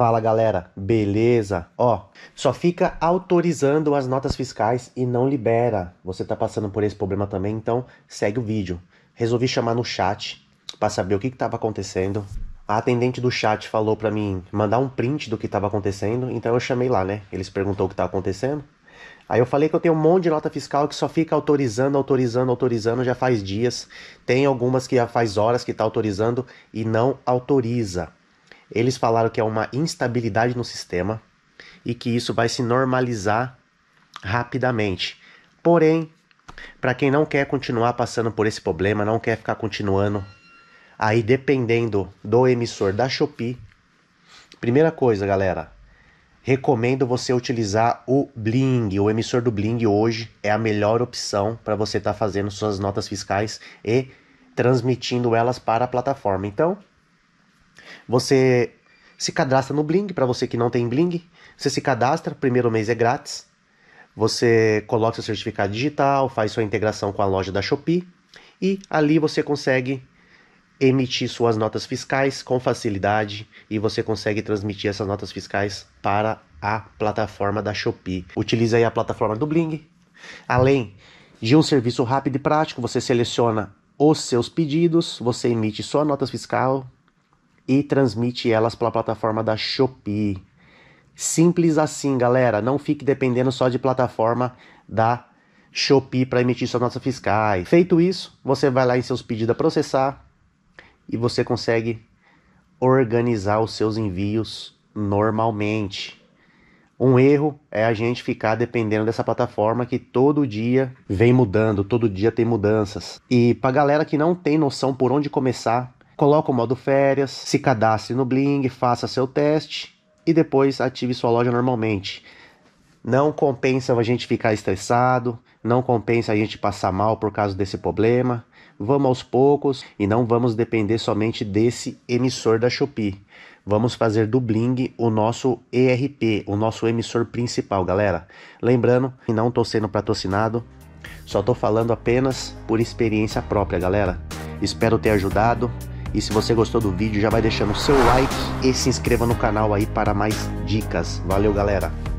Fala galera, beleza? Ó, só fica autorizando as notas fiscais e não libera. Você tá passando por esse problema também, então segue o vídeo. Resolvi chamar no chat para saber o que estava acontecendo. A atendente do chat falou para mim mandar um print do que estava acontecendo, então eu chamei lá, né? Eles perguntou o que estava acontecendo. Aí eu falei que eu tenho um monte de nota fiscal que só fica autorizando, autorizando, autorizando já faz dias. Tem algumas que já faz horas que está autorizando e não autoriza. Eles falaram que é uma instabilidade no sistema e que isso vai se normalizar rapidamente. Porém, para quem não quer continuar passando por esse problema, não quer ficar continuando aí dependendo do emissor da Shopee, primeira coisa, galera, recomendo você utilizar o Bling. O emissor do Bling hoje é a melhor opção para você estar tá fazendo suas notas fiscais e transmitindo elas para a plataforma. Então, você se cadastra no Bling, para você que não tem Bling, você se cadastra, primeiro mês é grátis. Você coloca seu certificado digital, faz sua integração com a loja da Shopee e ali você consegue emitir suas notas fiscais com facilidade e você consegue transmitir essas notas fiscais para a plataforma da Shopee. Utilize aí a plataforma do Bling. Além de um serviço rápido e prático, você seleciona os seus pedidos, você emite sua nota fiscal e transmite elas pela plataforma da Shopee. Simples assim, galera. Não fique dependendo só de plataforma da Shopee para emitir suas notas fiscais. Feito isso, você vai lá em seus pedidos a processar e você consegue organizar os seus envios normalmente. Um erro é a gente ficar dependendo dessa plataforma que todo dia vem mudando, todo dia tem mudanças. E para galera que não tem noção por onde começar, coloca o modo férias, se cadastre no Bling, faça seu teste e depois ative sua loja normalmente. Não compensa a gente ficar estressado, não compensa a gente passar mal por causa desse problema. Vamos aos poucos e não vamos depender somente desse emissor da Shopee. Vamos fazer do Bling o nosso ERP, o nosso emissor principal, galera. Lembrando que não estou sendo patrocinado, só estou falando apenas por experiência própria, galera. Espero ter ajudado. E se você gostou do vídeo, já vai deixando o seu like e se inscreva no canal aí para mais dicas. Valeu, galera!